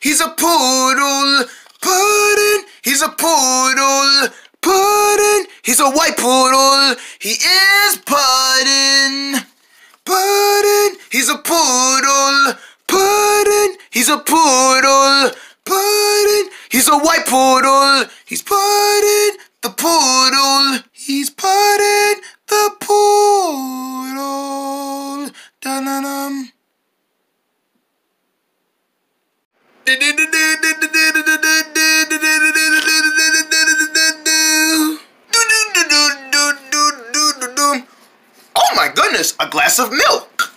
he's a poodle. Puddin', he's a poodle. Puddin', he's a white poodle. He is Puddin'. Puddin', he's a poodle. Puddin', he's a poodle. Puddin', he's a white poodle. He's Puddin', the poodle. He's Puddin', the poodle. Dun-dun-dum. Oh my goodness, a glass of milk.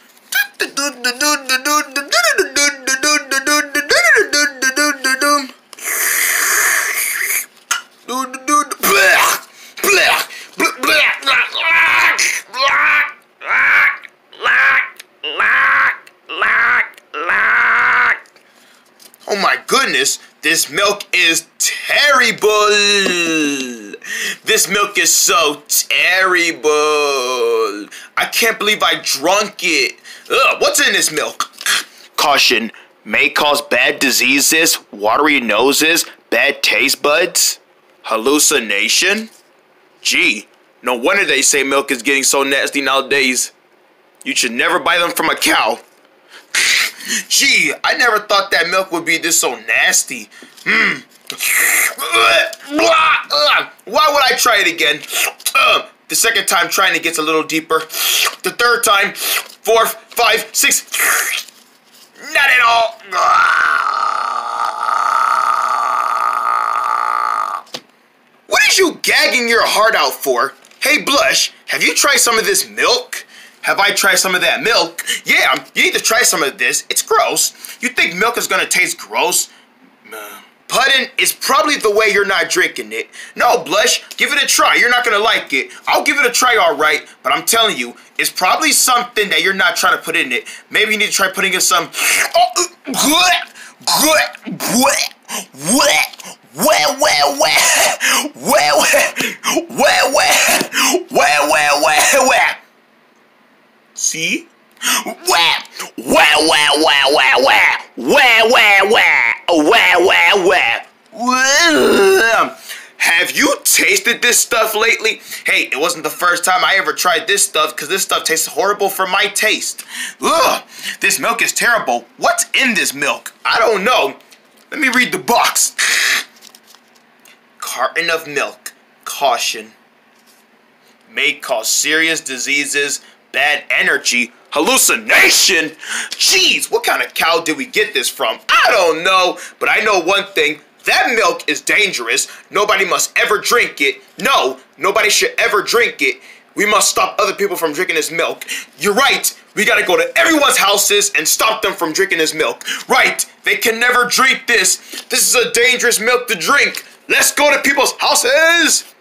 Oh my goodness, this milk is terrible. This milk is so terrible. I can't believe I drunk it. Ugh, what's in this milk? Caution, may cause bad diseases, watery noses, bad taste buds, hallucination. Gee, no wonder they say milk is getting so nasty nowadays. You should never buy them from a cow. Gee, I never thought that milk would be this so nasty. Hmm. Why would I try it again? The second time trying it gets a little deeper. The third time, fourth, five, six. Not at all. What is you gagging your heart out for? Hey, Blush, have you tried some of this milk? Have I tried some of that milk? Yeah, you need to try some of this. It's gross. You think milk is gonna taste gross? Uh, Puddin' is probably the way you're not drinking it. No, Blush, give it a try. You're not gonna like it. I'll give it a try, all right. But I'm telling you, it's probably something that you're not trying to put in it. Maybe you need to try putting in some. Oh, good, good, good, wet, wet, wet, wet, wet, wet, wet, wet, wet, wet, wet, wet. See? Wah, wah, wah, wah, wah, wah, wah, wah, wah, wah. Wah. Have you tasted this stuff lately? Hey, it wasn't the first time I ever tried this stuff because this stuff tastes horrible for my taste. Ugh, this milk is terrible. What's in this milk? I don't know. Let me read the box. Carton of milk. Caution. May cause serious diseases, bad energy, hallucination. Jeez, what kind of cow did we get this from? I don't know, but I know one thing. That milk is dangerous. Nobody must ever drink it. No, nobody should ever drink it. We must stop other people from drinking this milk. You're right. We gotta go to everyone's houses and stop them from drinking this milk. Right. They can never drink this. This is a dangerous milk to drink. Let's go to people's houses.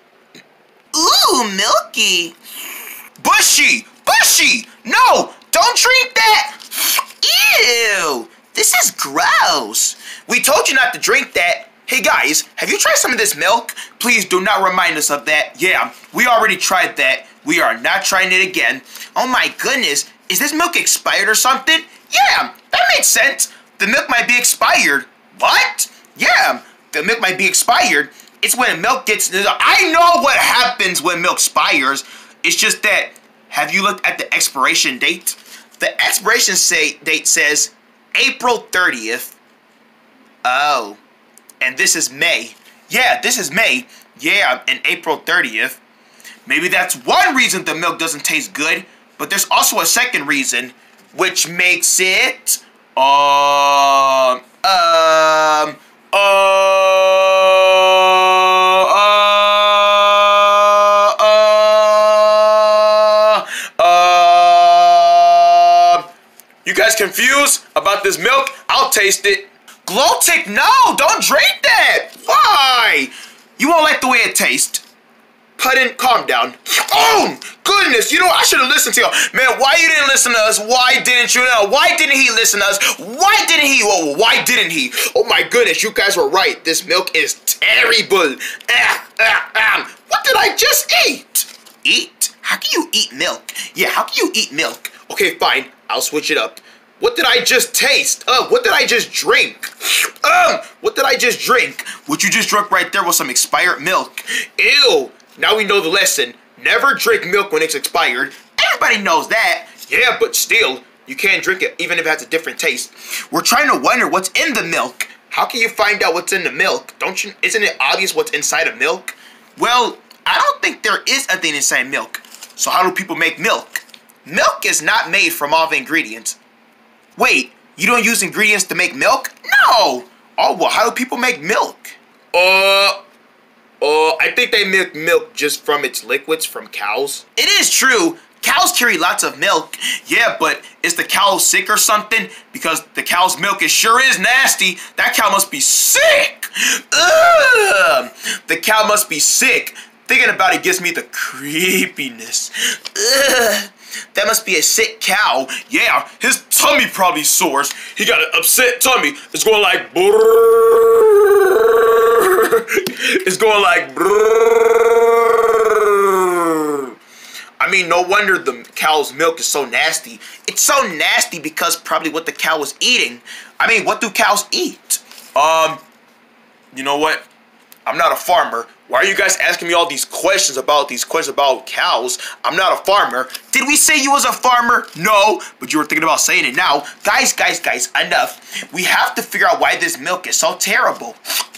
Ooh, milky. Bushy! Bushy! No! Don't drink that! Ew, this is gross. We told you not to drink that. Hey guys, have you tried some of this milk? Please do not remind us of that. Yeah, we already tried that. We are not trying it again. Oh my goodness, is this milk expired or something? Yeah, that makes sense. The milk might be expired. What? Yeah, the milk might be expired. It's when milk gets. I know what happens when milk expires. It's just that. Have you looked at the expiration date? The expiration say, date says April 30th. Oh. And this is May. Yeah, this is May. Yeah, and April 30th. Maybe that's one reason the milk doesn't taste good, but there's also a second reason, which makes it um um uh, uh, uh, uh, you guys confused about this milk? I'll taste it. Glow-Tick, no, don't drink that. Why? You won't like the way it tastes. Puddin', calm down. Oh, goodness, you know, I should have listened to you. Man, why you didn't listen to us? Why didn't you know? Why didn't he listen to us? Why didn't he? Oh, why didn't he? Oh my goodness, you guys were right. This milk is terrible. Ah, ah, ah. What did I just eat? Eat? How can you eat milk? Yeah, how can you eat milk? Okay, fine. I'll switch it up. What did I just taste? Uh, what did I just drink? Um, what did I just drink? What you just drank right there was some expired milk. Ew. Now we know the lesson. Never drink milk when it's expired. Everybody knows that. Yeah, but still, you can't drink it even if it has a different taste. We're trying to wonder what's in the milk. How can you find out what's in the milk? Don't you? Isn't it obvious what's inside of milk? Well, I don't think there is a thing inside milk. So how do people make milk? Milk is not made from all the ingredients. Wait, you don't use ingredients to make milk? No! Oh, well, how do people make milk? Uh, uh, I think they make milk just from its liquids from cows. It is true. Cows carry lots of milk. Yeah, but is the cow sick or something? Because the cow's milk is sure is nasty. That cow must be sick. Ugh. The cow must be sick. Thinking about it gives me the creepiness. Ugh. That must be a sick cow. Yeah, his tummy probably sores. He got an upset tummy. It's going like brrr. It's going like. I mean, no wonder the cow's milk is so nasty. It's so nasty because probably what the cow was eating. I mean, what do cows eat? Um, you know what? I'm not a farmer. Why are you guys asking me all these questions about these questions about cows? I'm not a farmer. Did we say you was a farmer? No, but you were thinking about saying it now. Guys, guys, guys, enough. We have to figure out why this milk is so terrible.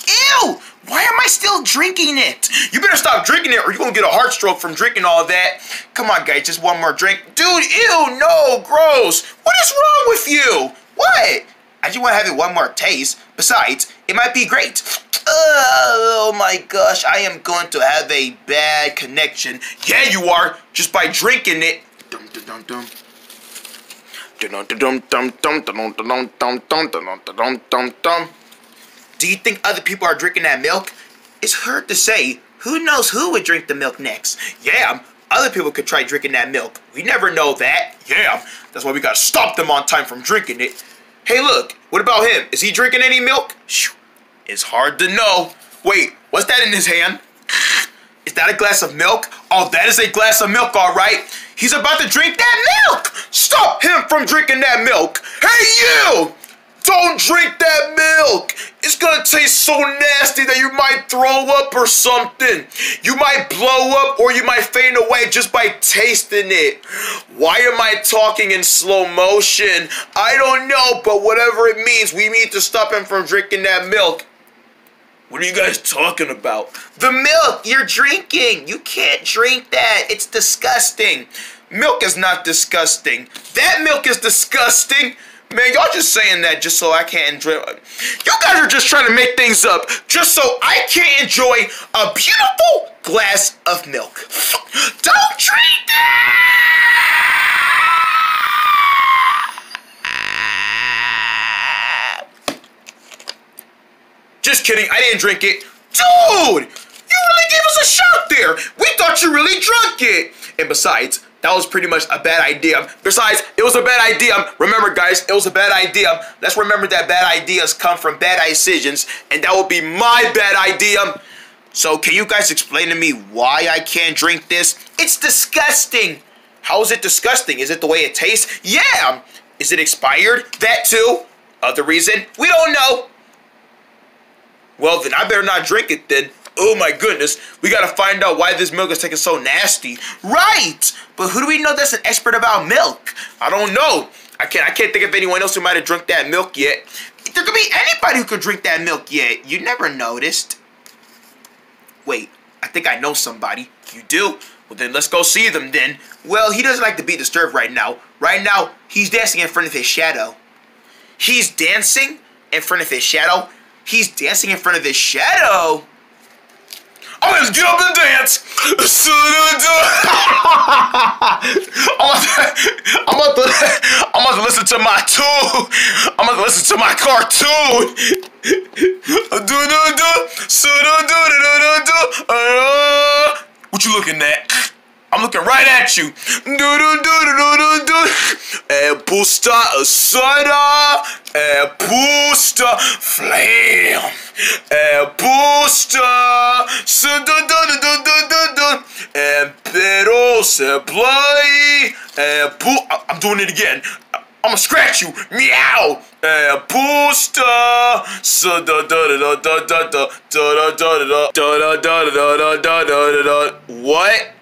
Ew! Why am I still drinking it? You better stop drinking it or you're gonna get a heart stroke from drinking all that. Come on, guys, just one more drink. Dude, ew, no, gross. What is wrong with you? What? I just wanna have it one more taste. Besides, it might be great. Oh my gosh, I am going to have a bad connection. Yeah, you are, just by drinking it. Dum dum dum dum. Do you think other people are drinking that milk? It's hard to say. Who knows who would drink the milk next? Yeah, other people could try drinking that milk. We never know that. Yeah, that's why we gotta stop them on time from drinking it. Hey, look, what about him? Is he drinking any milk? Shoo. It's hard to know. Wait, what's that in his hand? Is that a glass of milk? Oh, that is a glass of milk, all right. He's about to drink that milk. Stop him from drinking that milk. Hey, you! Don't drink that milk. It's gonna taste so nasty that you might throw up or something. You might blow up or you might faint away just by tasting it. Why am I talking in slow motion? I don't know, but whatever it means, we need to stop him from drinking that milk. What are you guys talking about? The milk you're drinking. You can't drink that. It's disgusting. Milk is not disgusting. That milk is disgusting. Man, y'all just saying that just so I can't enjoy. You guys are just trying to make things up just so I can't enjoy a beautiful glass of milk. Don't drink that! Just kidding, I didn't drink it. Dude! You really gave us a shot there! We thought you really drunk it! And besides, that was pretty much a bad idea. Besides, it was a bad idea. Remember, guys, it was a bad idea. Let's remember that bad ideas come from bad decisions, and that will be my bad idea. So, can you guys explain to me why I can't drink this? It's disgusting. How is it disgusting? Is it the way it tastes? Yeah. Is it expired? That too. Other reason? We don't know. Well, then I better not drink it then. Oh my goodness, we gotta find out why this milk is taking so nasty. Right! But who do we know that's an expert about milk? I don't know. I can't I can't think of anyone else who might have drunk that milk yet. There could be anybody who could drink that milk yet. You never noticed. Wait, I think I know somebody. You do? Well then let's go see them then. Well, he doesn't like to be disturbed right now. Right now, he's dancing in front of his shadow. He's dancing in front of his shadow? He's dancing in front of his shadow? I'm gonna get up and dance. I'm about, to, I'm about to listen to my tune. I'm about to listen to my cartoon. Do do do do do do do. Ah. What you looking at? I'm looking right at you. É pusta soda, é pusta flame, é pusta, é pero se play, é pu. I'm doing it again. I'ma scratch you. Meow. Uh, booster. So da da da da da da da da da da da da da da da da da. What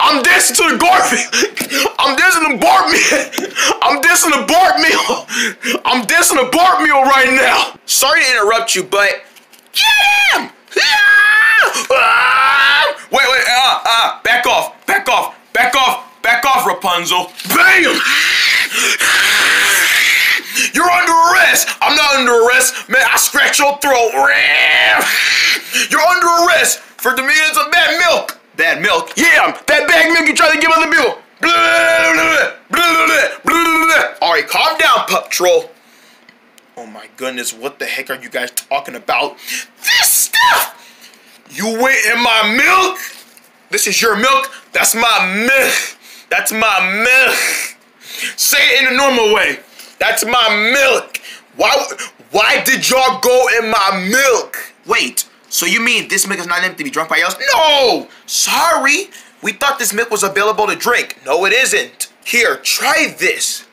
I'm dancing to the Garfield. I'm dancing to Bart meal. I'm dancing to Bart meal. I'm dancing to Bart meal right now. Sorry to interrupt you, but Get him! Ah! Wait, wait, ah, ah, back off, back off, back off, back off, Rapunzel. Bam! You're under arrest. I'm not under arrest. Man, I scratch your throat. You're under arrest for millions of bad milk. Bad milk? Yeah, that bad milk you tried to give other people. Alright, calm down, pup troll. Oh my goodness, what the heck are you guys talking about? This stuff! You went in my milk? This is your milk? That's my milk. That's my milk. Say it in a normal way. That's my milk. Why why did y'all go in my milk? wait. So you mean this milk is not meant to be drunk by us? No! Sorry. We thought this milk was available to drink. No, it isn't. Here, try this.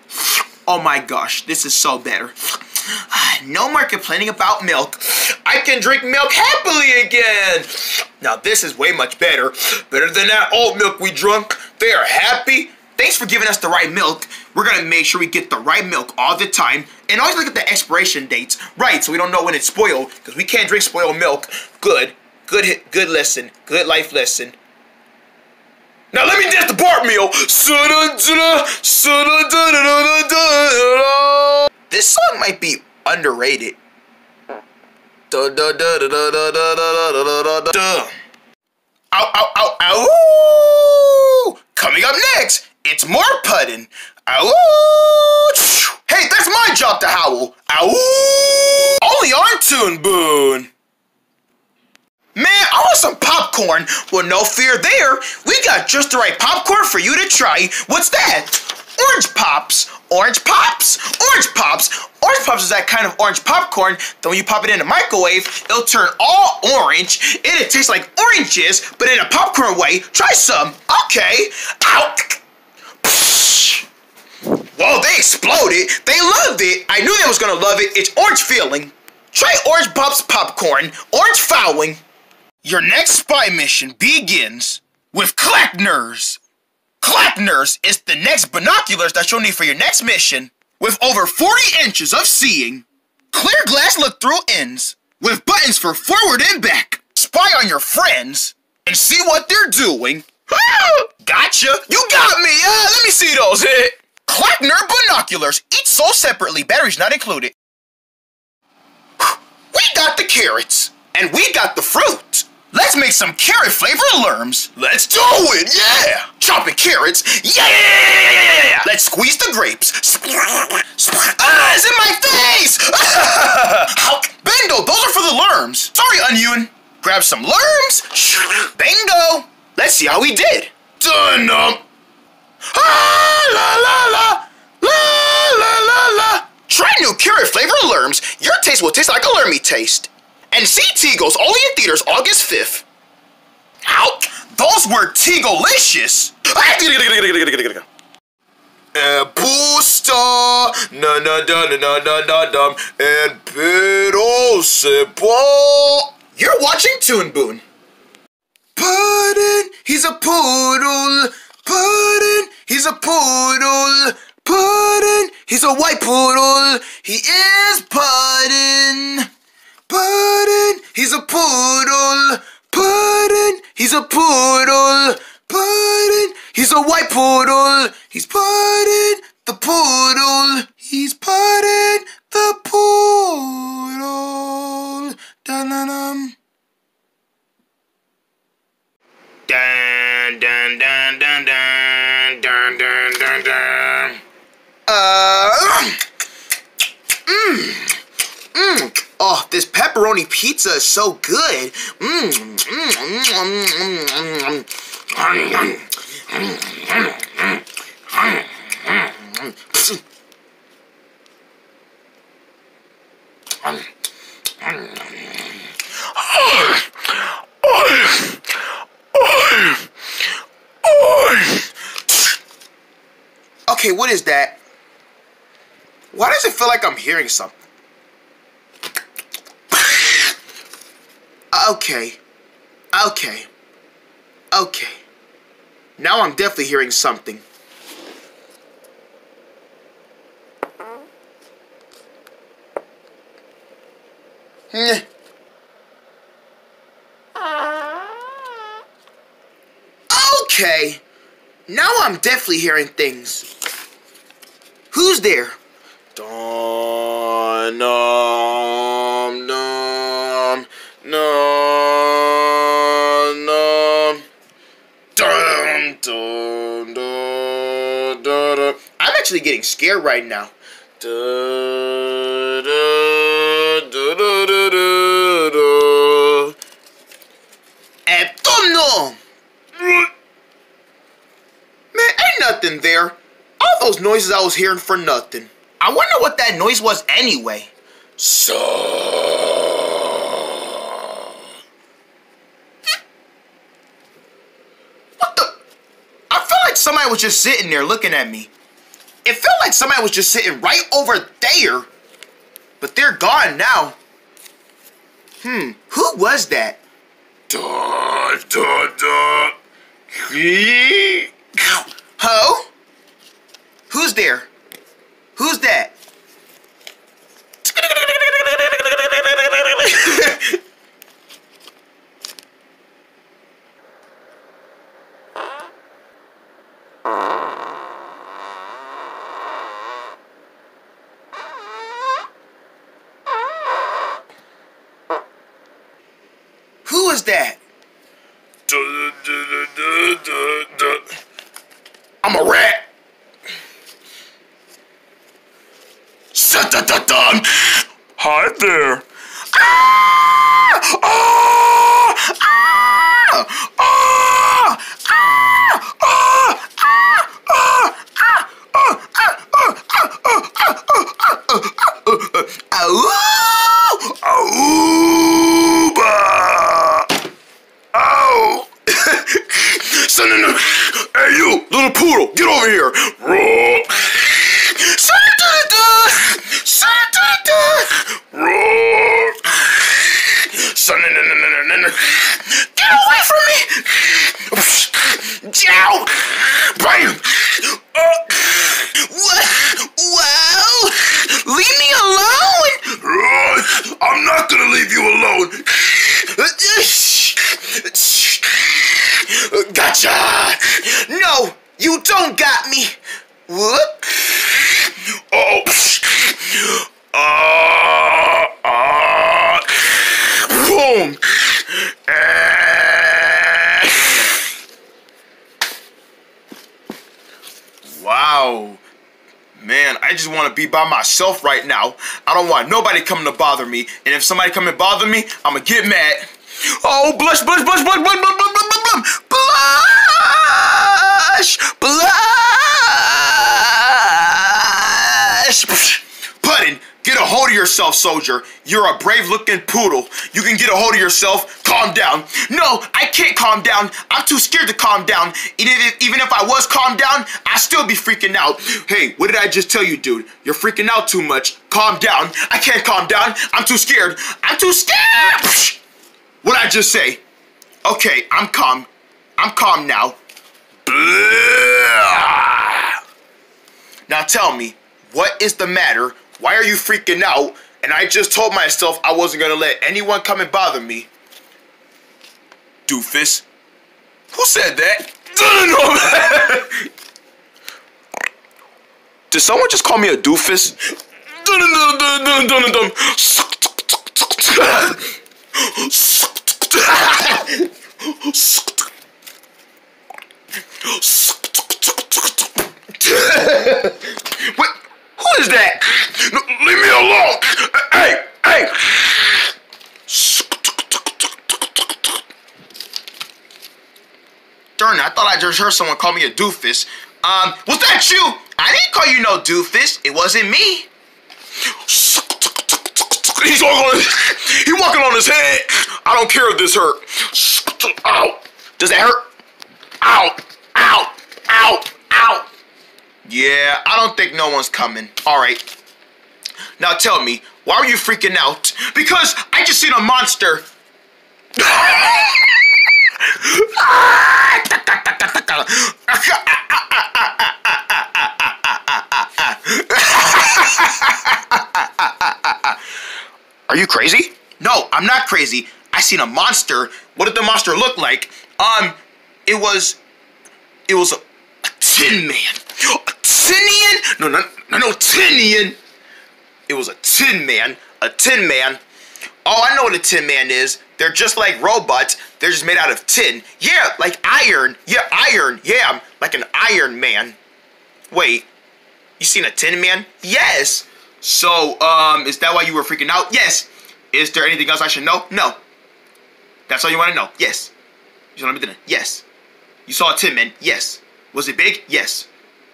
Oh my gosh, this is so better. No more complaining about milk. I can drink milk happily again. Now this is way much better. Better than that old milk we drunk. They are happy. Thanks for giving us the right milk. We're gonna make sure we get the right milk all the time. And always look at the expiration dates. Right, so we don't know when it's spoiled. Because we can't drink spoiled milk. Good. Good good lesson. Good life lesson. Now let me dance the Bart meal. This song might be underrated. Ow, ow, ow, ow! Coming up next, it's more pudding. Ow! Hey, that's my job to howl. Ow! Only on Toon Boon. Man, I want some popcorn. Well, no fear there. We got just the right popcorn for you to try. What's that? Orange Pops. Orange Pops. Orange Pops. Orange Pops is that kind of orange popcorn that when you pop it in the microwave, it'll turn all orange. and it tastes like oranges, but in a popcorn way. Try some. Okay. Ow. Whoa, they exploded. They loved it. I knew they was gonna love it. It's orange feeling. Try Orange Pops popcorn. Orange fouling. Your next spy mission begins with Clackners. Clackners is the next binoculars that you'll need for your next mission. With over 40 inches of seeing, clear glass look through ends, with buttons for forward and back. Spy on your friends and see what they're doing. gotcha! You got me! Uh, let me see those. Clackner binoculars, each sold separately, batteries not included. We got the carrots, and we got the fruit. Let's make some carrot flavored lerms. Let's do it, yeah! Chopping carrots, yeah! Let's squeeze the grapes. Ah, it's in my face! Bingo, those are for the lerms. Sorry, Onion. Grab some lerms. Bingo. Let's see how we did. Done. Ah, la la la. La la la la. Try new carrot flavor lerms. Your taste will taste like a lermy taste. And see Teagles only in theaters August 5th. Ow! Those were Teaglicious! And booster, na na da na na na na dum, and pero simple. You're watching Toon Boon. Puddin', he's a poodle. Puddin', he's a poodle. Puddin', he's a white poodle. He is Puddin'. Puddin', he's a poodle. Puddin', he's a poodle. Puddin', he's a white poodle. He's Puddin', the poodle. He's Puddin', the poodle. Dun-dun-dum. Dun dun dun dun dun dun dun dun dun. Uh, mm. Mmm. Oh, this pepperoni pizza is so good. Mmm. Okay, what is that? Why does it feel like I'm hearing something? Okay. Okay. Okay. Now I'm definitely hearing something. Heh. Okay. Now I'm definitely hearing things. Who's there? Dun, actually getting scared right now. Man, ain't nothing there. All those noises I was hearing for nothing. I wonder what that noise was anyway. So. What the? I felt like somebody was just sitting there looking at me. It felt like somebody was just sitting right over there. But they're gone now. Hmm, who was that? Da, da, da. Ho? Who's there? Who's that? Who is that? Son of. Hey, you, little poodle, get over here! Roar! Sa-da-da! Sa-da-da! Roar! Son of a... Get away from me! Jow! Bam! Uh, what? Wow! Leave me alone! Roar! I'm not gonna leave you alone! Gotcha! No, you don't got me. Whoop. Oh. Uh, uh, boom. Wow. Man, I just want to be by myself right now. I don't want nobody coming to bother me. And if somebody come and bother me, I'm going to get mad. Oh, blush, blush, blush, blush, blush, blush, blush, blush, blush, blush, blush. Get a hold of yourself, soldier. You're a brave-looking poodle. You can get a hold of yourself. Calm down. No, I can't calm down. I'm too scared to calm down. Even if, even if I was calmed down, I'd still be freaking out. Hey, what did I just tell you, dude? You're freaking out too much. Calm down. I can't calm down. I'm too scared. I'm too scared. What'd I just say? Okay, I'm calm. I'm calm now. Now tell me, what is the matter? Why are you freaking out? And I just told myself I wasn't gonna let anyone come and bother me. Doofus. Who said that? Did someone just call me a doofus? what? Who is that? No, leave me alone! Hey, hey! Darn it, I thought I just heard someone call me a doofus. Um, was that you? I didn't call you no doofus. It wasn't me. He's walking on his, he walking on his head. I don't care if this hurt. Ow. Does that hurt? Ow. Ow. Ow. Ow. Yeah, I don't think no one's coming. All right. Now tell me, why are you freaking out? Because I just seen a monster. Are you crazy? No, I'm not crazy. I seen a monster. What did the monster look like? Um, it was, it was a, a tin man. A tinian? No, no, no, no, tinian. It was a tin man. A tin man. Oh, I know what a tin man is. They're just like robots. They're just made out of tin. Yeah, like iron. Yeah, iron. Yeah, I'm like an iron man. Wait, you seen a tin man? Yes. So, um, is that why you were freaking out? Yes. Is there anything else I should know? No. That's all you want to know? Yes. You saw me Yes. You saw a tin man? Yes. Was it big? Yes.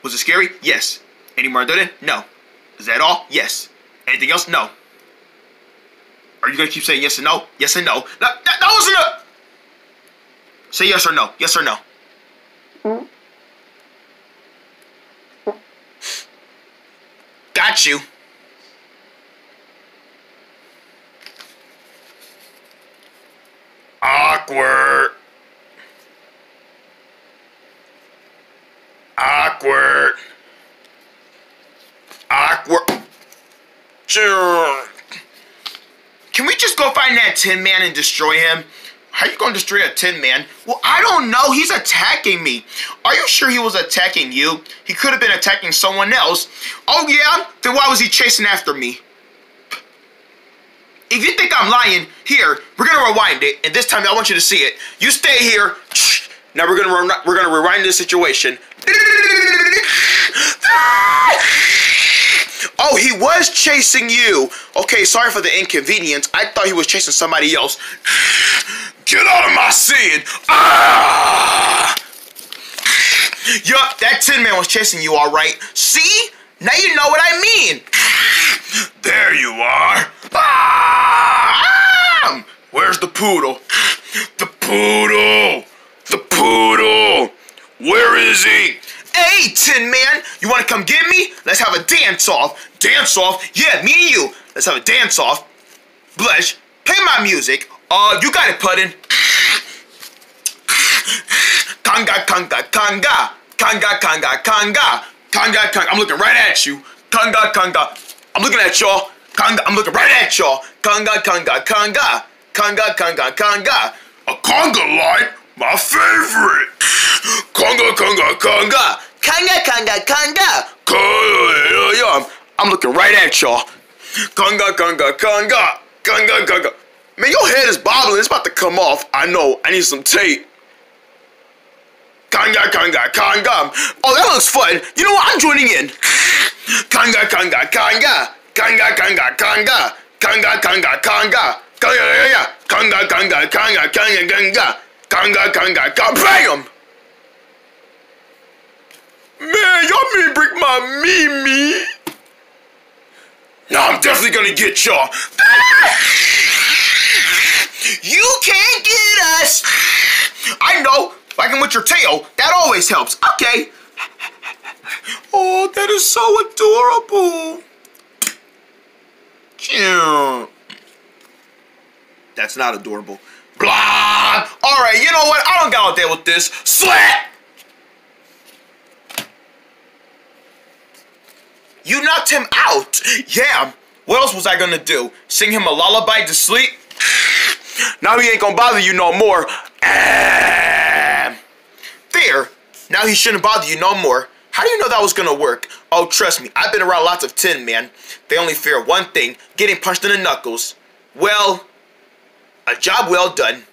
Was it scary? Yes. Any more than No. Is that all? Yes. Anything else? No. Are you gonna keep saying yes and no? Yes and no. That, that, that wasn't a. Say yes or no. Yes or no. Got you. Awkward. Awkward. Can we just go find that Tin Man and destroy him? How you gonna destroy a Tin Man? Well, I don't know. He's attacking me. Are you sure he was attacking you? He could have been attacking someone else. Oh yeah? Then why was he chasing after me? If you think I'm lying, here, we're gonna rewind it, and this time I want you to see it. You stay here. Now we're gonna we're gonna rewind this situation. Oh, he was chasing you. Okay, sorry for the inconvenience. I thought he was chasing somebody else. Get out of my scene! Ah! Yup, that Tin Man was chasing you, all right. See? Now you know what I mean. There you are. Ah! Where's the poodle? The poodle! The poodle! Where is he? Hey, Tin Man, you want to come get me? Let's have a dance off. Dance off? Yeah, me and you. Let's have a dance off. Blush, play my music. Uh, you got it, Puddin. Kanga, kanga, kanga. Kanga, kanga, kanga. Kanga, kanga. I'm looking right at you. Kanga, kanga. I'm looking at y'all. Kanga, I'm looking right at y'all. Kanga, kanga, kanga. Kanga, kanga, kanga. A conga line? My favorite! Conga, conga, conga! Kanga, kanga, kanga! Kanga, I'm looking right at y'all. Kanga, kanga, kanga! Kanga, kanga! Man, your head is bobbling. It's about to come off. I know. I need some tape. Kanga, kanga, kanga! Oh, that looks fun. You know what? I'm joining in. Kanga, kanga, kanga! Kanga, kanga, kanga! Kanga, kanga, kanga! Kanga, kanga, kanga, kanga, kanga, kanga! Kanga, kanga, kanga, bam! Man, y'all mean break my Mimi? Now I'm definitely gonna get y'all. You can't get us! I know, like with your tail, that always helps. Okay. Oh, that is so adorable. That's not adorable. Blah! Alright, you know what? I don't gotta deal with this. Slap! You knocked him out! Yeah, um, what else was I gonna do? Sing him a lullaby to sleep? Now he ain't gonna bother you no more. There! Now he shouldn't bother you no more. How do you know that was gonna work? Oh, trust me, I've been around lots of tin man. They only fear one thing, getting punched in the knuckles. Well, a job well done.